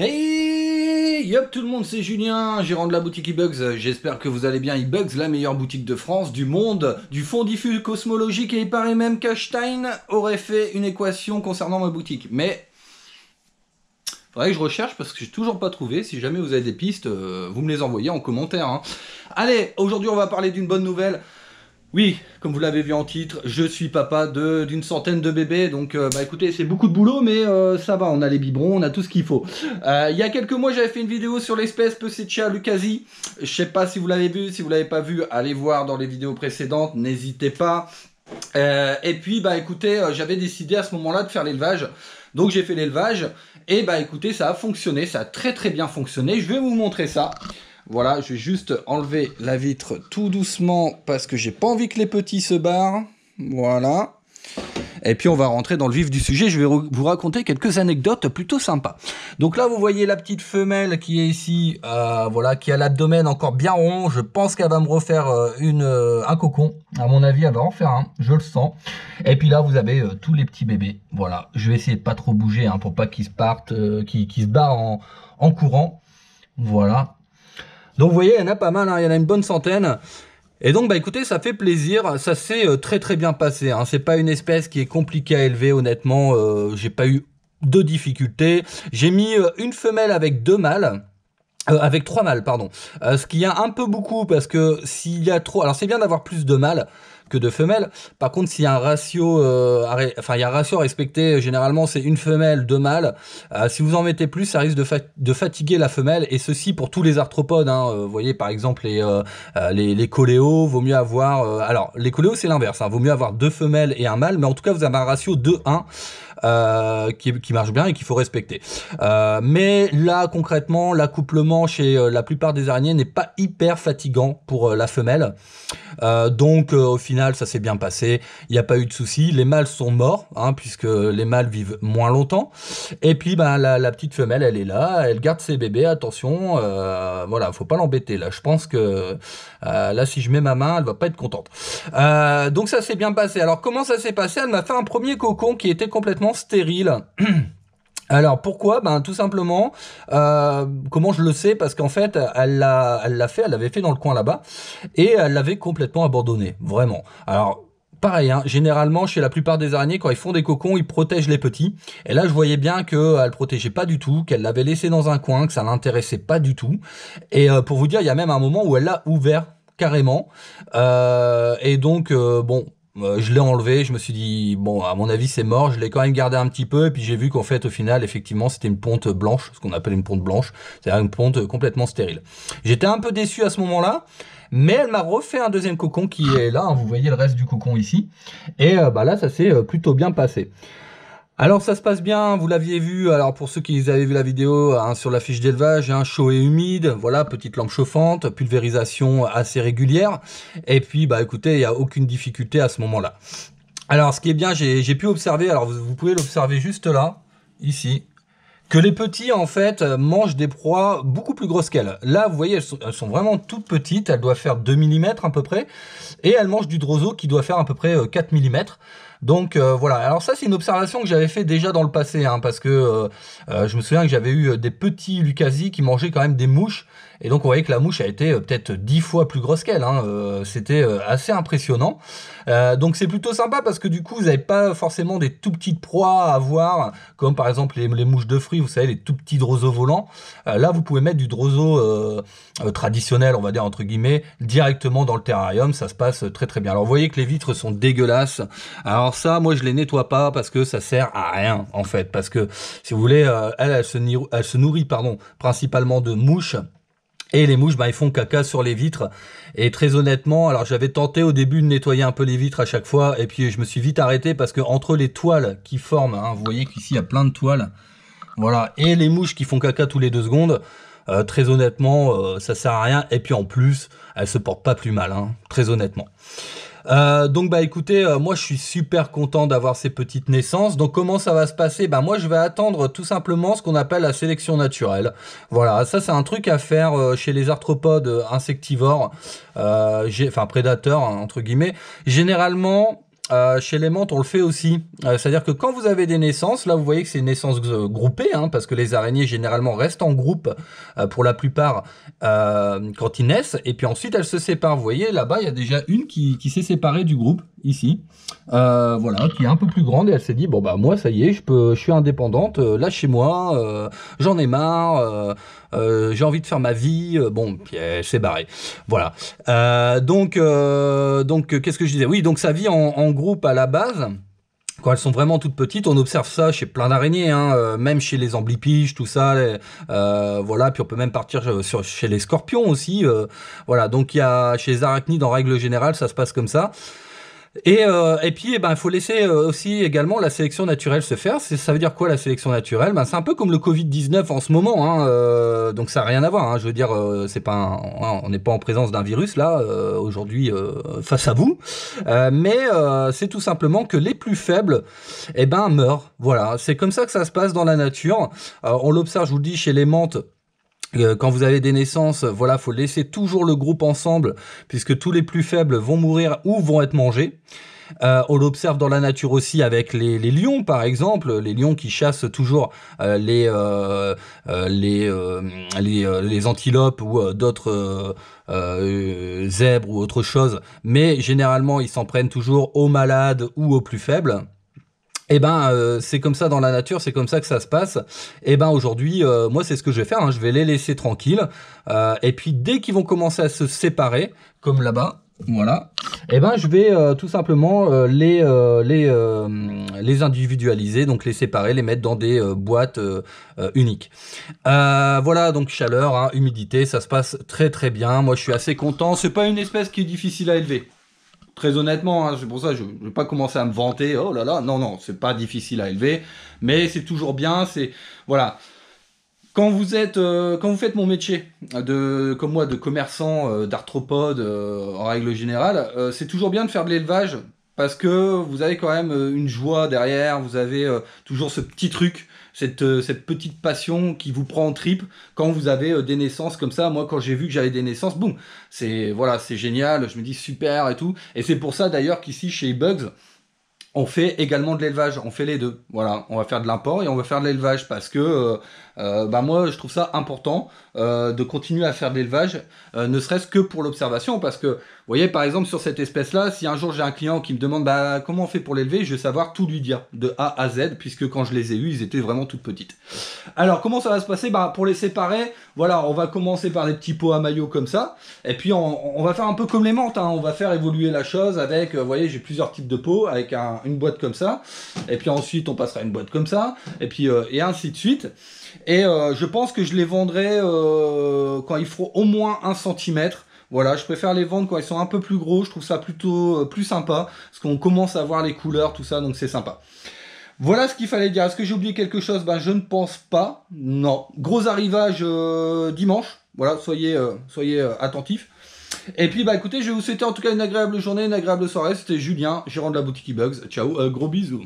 Hey Yop tout le monde, c'est Julien, gérant de la boutique eBugs. J'espère que vous allez bien. eBugs, la meilleure boutique de France, du monde, du fond diffus cosmologique et il paraît même qu'Einstein aurait fait une équation concernant ma boutique. Mais faudrait que je recherche parce que j'ai toujours pas trouvé. Si jamais vous avez des pistes, euh, vous me les envoyez en commentaire. hein. Allez, aujourd'hui on va parler d'une bonne nouvelle. Oui, comme vous l'avez vu en titre, je suis papa d'une centaine de bébés, donc euh, bah écoutez, c'est beaucoup de boulot, mais euh, ça va, on a les biberons, on a tout ce qu'il faut. Euh, il y a quelques mois, j'avais fait une vidéo sur l'espèce Peucetia lucasi. Je sais pas si vous l'avez vu, si vous l'avez pas vu, allez voir dans les vidéos précédentes, n'hésitez pas. Et puis bah écoutez, j'avais décidé à ce moment-là de faire l'élevage, donc j'ai fait l'élevage. Et bah écoutez, ça a fonctionné, ça a très très bien fonctionné. Je vais vous montrer ça. Voilà, je vais juste enlever la vitre tout doucement parce que j'ai pas envie que les petits se barrent. Voilà. Et puis on va rentrer dans le vif du sujet, je vais vous raconter quelques anecdotes plutôt sympas. Donc là vous voyez la petite femelle qui est ici, euh, voilà, qui a l'abdomen encore bien rond. Je pense qu'elle va me refaire euh, euh, un cocon. À mon avis elle va en faire un, je le sens. Et puis là vous avez tous les petits bébés. Voilà, je vais essayer de pas trop bouger hein, pour pas qu'ils se partent, qu'ils se barrent en, en courant. Voilà. Donc vous voyez, il y en a pas mal, hein, il y en a une bonne centaine. Et donc bah écoutez, ça fait plaisir, ça s'est euh, très très bien passé. Hein. C'est pas une espèce qui est compliquée à élever, honnêtement. euh, J'ai pas eu de difficultés. J'ai mis euh, une femelle avec deux mâles. Euh, avec trois mâles, pardon. Euh, ce qui est un peu beaucoup parce que s'il y a trop, alors c'est bien d'avoir plus de mâles que de femelles. Par contre, s'il y a un ratio, euh, enfin il y a un ratio à respecter. Généralement, c'est une femelle, deux mâles. Euh, si vous en mettez plus, ça risque de, fa- de fatiguer la femelle. Et ceci pour tous les arthropodes. Hein. Vous voyez, par exemple les les, coléos, vaut mieux avoir. alors les coléos, c'est l'inverse. Hein. Vaut mieux avoir deux femelles et un mâle. Mais en tout cas, vous avez un ratio 2-1 euh, qui, marche bien et qu'il faut respecter. Euh, mais là, concrètement, l'accouplement chez euh, la plupart des araignées n'est pas hyper fatigant pour la femelle. Donc, au final, ça s'est bien passé. Il n'y a pas eu de soucis. Les mâles sont morts, hein, puisque les mâles vivent moins longtemps. Et puis, ben, la, la petite femelle, elle est là. Elle garde ses bébés. Attention, voilà, faut pas l'embêter. Là, je pense que là, si je mets ma main, elle va pas être contente. Donc, ça s'est bien passé. Alors, comment ça s'est passé? Elle m'a fait un premier cocon qui était complètement stérile. Alors pourquoi? Ben tout simplement, euh, comment je le sais? Parce qu'en fait, elle l'a, elle l'a fait, elle l'avait fait dans le coin là-bas, et elle l'avait complètement abandonné, vraiment. Alors pareil, hein, généralement chez la plupart des araignées, quand ils font des cocons, ils protègent les petits. Et là, je voyais bien que elle protégeait pas du tout, qu'elle l'avait laissé dans un coin, que ça l'intéressait pas du tout. Et euh, pour vous dire, il y a même un moment où elle l'a ouvert carrément. Euh, et donc euh, bon. Euh, je l'ai enlevé, je me suis dit, bon, à mon avis, c'est mort. Je l'ai quand même gardé un petit peu, et puis j'ai vu qu'en fait, au final, effectivement, c'était une ponte blanche, ce qu'on appelle une ponte blanche, c'est-à-dire une ponte complètement stérile. J'étais un peu déçu à ce moment-là, mais elle m'a refait un deuxième cocon qui est là. hein, vous voyez le reste du cocon ici, et euh, bah là, ça s'est euh, plutôt bien passé. Alors ça se passe bien, vous l'aviez vu, alors pour ceux qui avaient vu la vidéo hein, sur la fiche d'élevage, hein, chaud et humide, voilà, petite lampe chauffante, pulvérisation assez régulière, et puis bah écoutez, il n'y a aucune difficulté à ce moment-là. Alors ce qui est bien, j'ai pu observer, alors vous, pouvez l'observer juste là, ici, que les petits en fait euh, mangent des proies beaucoup plus grosses qu'elles. Là, vous voyez, elles sont, vraiment toutes petites, elles doivent faire 2 mm à peu près, et elles mangent du droso qui doit faire à peu près euh, 4 mm. Donc euh, voilà, alors ça c'est une observation que j'avais fait déjà dans le passé, hein, parce que euh, euh, je me souviens que j'avais eu des petits lucasi qui mangeaient quand même des mouches, et donc on voyait que la mouche a été euh, peut-être 10 fois plus grosse qu'elle, hein, euh, c'était euh, assez impressionnant. Donc c'est plutôt sympa parce que du coup vous n'avez pas forcément des tout petites proies à avoir, comme par exemple les, mouches de fruits, vous savez, les tout petits drosos volants. Là vous pouvez mettre du euh, traditionnel, on va dire entre guillemets, directement dans le terrarium, ça se passe très très bien. Alors vous voyez que les vitres sont dégueulasses. Alors ça, moi je les nettoie pas parce que ça sert à rien en fait, parce que si vous voulez, elle, elle se, nourrit- elle se nourrit pardon, principalement de mouches. Et les mouches, bah, ils font caca sur les vitres. Et très honnêtement, alors j'avais tenté au début de nettoyer un peu les vitres à chaque fois, et puis je me suis vite arrêté parce que entre les toiles qui forment, hein, vous voyez qu'ici il y a plein de toiles, voilà, et les mouches qui font caca tous les deux secondes, euh, très honnêtement, euh, ça sert à rien. Et puis en plus, elles se portent pas plus mal, hein, très honnêtement. Euh, donc bah écoutez, euh, moi je suis super content d'avoir ces petites naissances. Donc comment ça va se passer? Bah moi je vais attendre tout simplement ce qu'on appelle la sélection naturelle. Voilà, ça c'est un truc à faire euh, chez les arthropodes insectivores, enfin prédateurs hein, entre guillemets. Généralement, euh, chez les menthes, on le fait aussi. Euh, c'est-à-dire que quand vous avez des naissances, là vous voyez que c'est une naissance groupée, hein, parce que les araignées généralement restent en groupe pour la plupart quand ils naissent, et puis ensuite elles se séparent. Vous voyez là-bas, il y a déjà une qui s'est séparée du groupe, ici. voilà, qui est un peu plus grande, et elle s'est dit, bon bah moi ça y est, je, peux, je suis indépendante, lâchez-moi, j'en ai marre. Euh, j'ai envie de faire ma vie, euh, bon, puis elle s'est barrée. Voilà. Euh, donc, donc qu'est-ce que je disais? Oui, donc ça vit en, groupe à la base quand elles sont vraiment toutes petites, on observe ça chez plein d'araignées, hein, même chez les amblipiges, tout ça, voilà. Puis on peut même partir sur, chez les scorpions aussi, voilà. Donc il y a chez les arachnides en règle générale, ça se passe comme ça. Et, euh, et puis, il eh ben, faut laisser euh, aussi également la sélection naturelle se faire. Ça veut dire quoi la sélection naturelle? Ben, C'est un peu comme le Covid-19 en ce moment. Hein, euh, donc ça n'a rien à voir. Hein. Je veux dire, euh, c'est pas hein, on n'est pas en présence d'un virus là aujourd'hui face à vous. mais c'est tout simplement que les plus faibles eh ben, meurent. Voilà, c'est comme ça que ça se passe dans la nature. on l'observe, je vous le dis, chez les menthes euh, quand vous avez des naissances, voilà, faut laisser toujours le groupe ensemble, puisque tous les plus faibles vont mourir ou vont être mangés. Euh, on l'observe dans la nature aussi avec les, lions, par exemple, les lions qui chassent toujours euh, les, les, les, antilopes ou d'autres zèbres ou autre chose, mais généralement ils s'en prennent toujours aux malades ou aux plus faibles. Eh ben, euh, c'est comme ça dans la nature, c'est comme ça que ça se passe. Eh ben, aujourd'hui, euh, moi, c'est ce que je vais faire. Hein. je vais les laisser tranquilles. Euh, et puis, dès qu'ils vont commencer à se séparer, comme là-bas, voilà. Eh ben, je vais tout simplement les les individualiser, donc les séparer, les mettre dans des boîtes uniques. voilà, donc chaleur, hein, humidité, ça se passe très très bien. Moi, je suis assez content. C'est pas une espèce qui est difficile à élever. Très honnêtement, hein, c'est pour ça que je ne vais pas commencer à me vanter. Oh là là, non, non, c'est pas difficile à élever, mais c'est toujours bien. C'est voilà. Quand vous êtes, euh, quand vous faites mon métier de, comme moi, de commerçant euh, d'arthropodes euh, en règle générale, c'est toujours bien de faire de l'élevage parce que vous avez quand même une joie derrière. Vous avez toujours ce petit truc euh, cette, petite passion qui vous prend en trip quand vous avez euh, des naissances comme ça. Moi, quand j'ai vu que j'avais des naissances, boum, c'est voilà, c'est génial. Je me dis super et tout. Et c'est pour ça d'ailleurs qu'ici chez Bugs, on fait également de l'élevage. On fait les deux. Voilà, on va faire de l'import et on va faire de l'élevage parce que euh, euh, bah moi je trouve ça important euh, de continuer à faire de l'élevage, euh, ne serait-ce que pour l'observation, parce que vous voyez par exemple sur cette espèce-là, si un jour j'ai un client qui me demande bah, comment on fait pour l'élever, je vais savoir tout lui dire de A à Z, puisque quand je les ai eus, ils étaient vraiment toutes petites. Alors comment ça va se passer? Bah, Pour les séparer, voilà, on va commencer par des petits pots à maillot comme ça, et puis on, va faire un peu comme les menthes, hein. on va faire évoluer la chose avec, vous voyez, j'ai plusieurs types de pots, avec une boîte comme ça, et puis ensuite on passera une boîte comme ça, et puis et ainsi de suite. Et euh, je pense que je les vendrai euh, quand ils feront au moins un centimètre. Voilà, je préfère les vendre quand ils sont un peu plus gros. Je trouve ça plutôt euh, plus sympa parce qu'on commence à voir les couleurs, tout ça, donc c'est sympa. Voilà ce qu'il fallait dire. Est-ce que j'ai oublié quelque chose? Ben je ne pense pas. Non. Gros arrivage dimanche. Voilà, soyez, soyez attentifs. Et puis bah écoutez, je vais vous souhaiter en tout cas une agréable journée, une agréable soirée. C'était Julien, gérant de la boutique e-Bugs. Ciao, gros bisous.